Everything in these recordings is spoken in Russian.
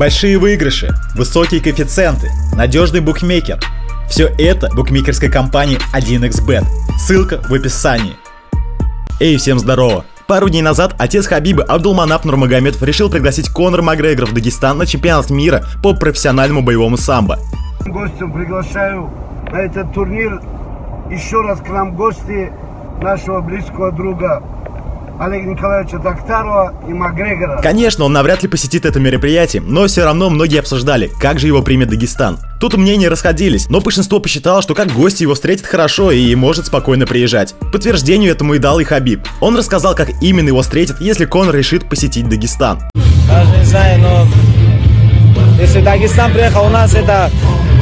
Большие выигрыши, высокие коэффициенты, надежный букмекер. Все это букмекерской компании 1xbet. Ссылка в описании. Эй, всем здорово! Пару дней назад отец Хабиба Абдулманап Нурмагомедов решил пригласить Конор Макгрегора в Дагестан на чемпионат мира по профессиональному боевому самбо. Гостям приглашаю на этот турнир еще раз к нам гости нашего близкого друга Олега Николаевича Доктарова и Макгрегора. Конечно, он навряд ли посетит это мероприятие, но все равно многие обсуждали, как же его примет Дагестан. Тут мнения расходились, но большинство посчитало, что как гости его встретят хорошо и может спокойно приезжать. Подтверждению этому и дал и Хабиб. Он рассказал, как именно его встретят, если Конор решит посетить Дагестан. Даже не знаю, но если Дагестан приехал, у нас это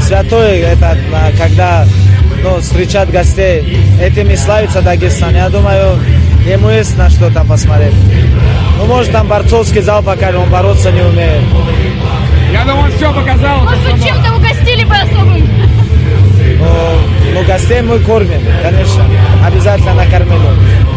святой, это когда ну, встречать гостей. Этим и славится Дагестан. Я думаю, ему есть на что там посмотреть. Ну, может, там борцовский зал покажет, он бороться не умеет. Я думаю, он все показал. Может быть, чем-то угостили бы особым? Ну, ну, гостей мы кормим, конечно. Обязательно накормили.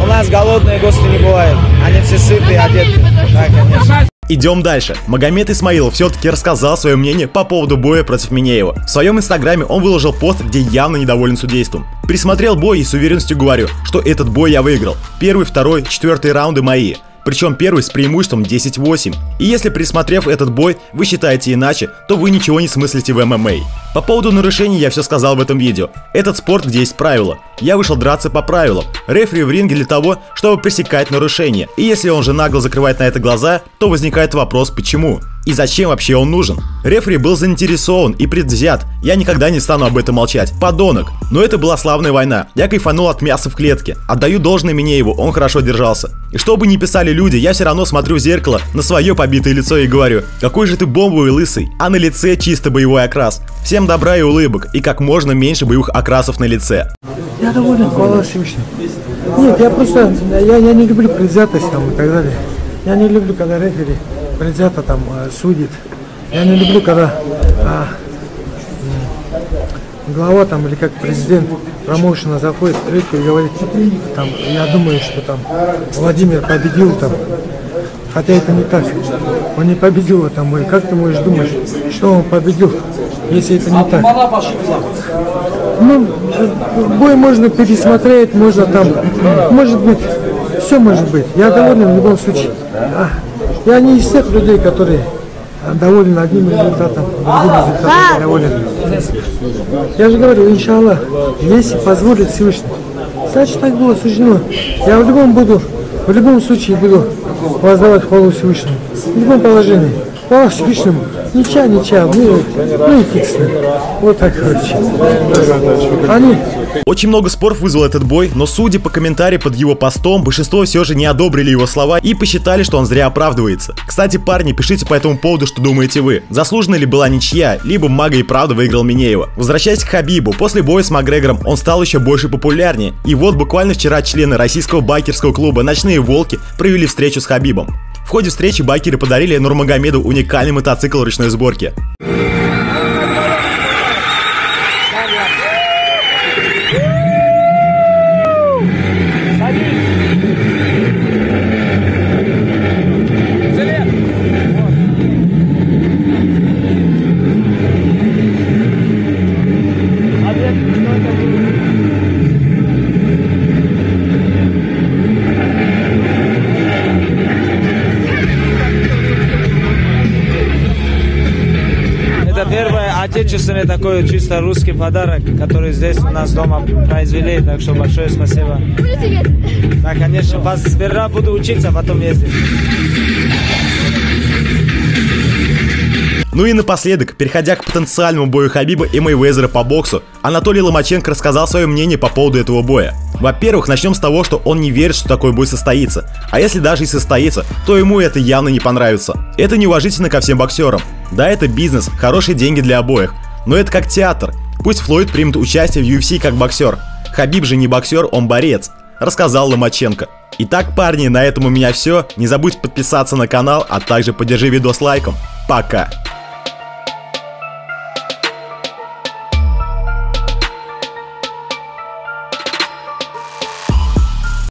У нас голодные гости не бывают. Они все сытые, одеты. Да, конечно. Идем дальше. Магомед Исмаилов все-таки рассказал свое мнение по поводу боя против Минеева. В своем инстаграме он выложил пост, где явно недоволен судейством. Присмотрел бой и с уверенностью говорю, что этот бой я выиграл. Первый, второй, четвертый раунды мои. Причем первый с преимуществом 10-8. И если присмотрев этот бой, вы считаете иначе, то вы ничего не смыслите в ММА. По поводу нарушений я все сказал в этом видео. Этот спорт, где есть правила. Я вышел драться по правилам. Рефери в ринге для того, чтобы пресекать нарушения. И если он же нагло закрывает на это глаза, то возникает вопрос почему. И зачем вообще он нужен? Рефери был заинтересован и предвзят. Я никогда не стану об этом молчать. Подонок. Но это была славная война. Я кайфанул от мяса в клетке. Отдаю должное Минееву, он хорошо держался. И что бы ни писали люди, я все равно смотрю в зеркало на свое побитое лицо и говорю, какой же ты бомбовый лысый, а на лице чисто боевой окрас. Всем добра и улыбок, и как можно меньше боевых окрасов на лице. Я доволен, Всевышнему. Нет, я просто, я, я не люблю предвзятость там и так далее. Я не люблю, когда рефери предвзято там э, судит. Я не люблю, когда а, глава там или как президент промоушена заходит в клетку и говорит, там, я думаю, что там Владимир победил там. Хотя это не так. Он не победил в этом бой. Как ты можешь думать, что он победил, если это не так? Ну, бой можно пересмотреть, можно там, может быть, все может быть. Я доволен в любом случае. Я не из тех людей, которые доволен одним результатом, другим результатом доволен. Я же говорю, иншаллах, если позволит Всевышний. Значит, так было суждено. Я в любом буду, в любом случае буду воздавать хвалу Всевышнему. В любом положении. Хвала Всевышнему. Ну и фиг с ним. Вот так, короче. Они Очень много споров вызвал этот бой, но судя по комментариям под его постом, большинство все же не одобрили его слова и посчитали, что он зря оправдывается. Кстати, парни, пишите по этому поводу, что думаете вы. Заслуженно ли была ничья, либо Мага и правда выиграл Минеева. Возвращаясь к Хабибу, после боя с Макгрегором он стал еще больше популярнее. И вот буквально вчера члены российского байкерского клуба «Ночные волки» провели встречу с Хабибом. В ходе встречи байкеры подарили Нурмагомеду уникальный мотоцикл ручной сборки. Это отечественный такой чисто русский подарок, который здесь у нас дома произвели. Так что большое спасибо. Будете есть? Да, конечно, вас сперва буду учиться, а потом ездить. Ну и напоследок, переходя к потенциальному бою Хабиба и Мейвезера по боксу, Анатолий Ломаченко рассказал свое мнение по поводу этого боя. Во-первых, начнем с того, что он не верит, что такой бой состоится. А если даже и состоится, то ему это явно не понравится. Это неуважительно ко всем боксерам. Да, это бизнес, хорошие деньги для обоих. Но это как театр. Пусть Флойд примет участие в UFC как боксер. Хабиб же не боксер, он борец. Рассказал Ломаченко. Итак, парни, на этом у меня все. Не забудь подписаться на канал, а также поддержи видос лайком. Пока.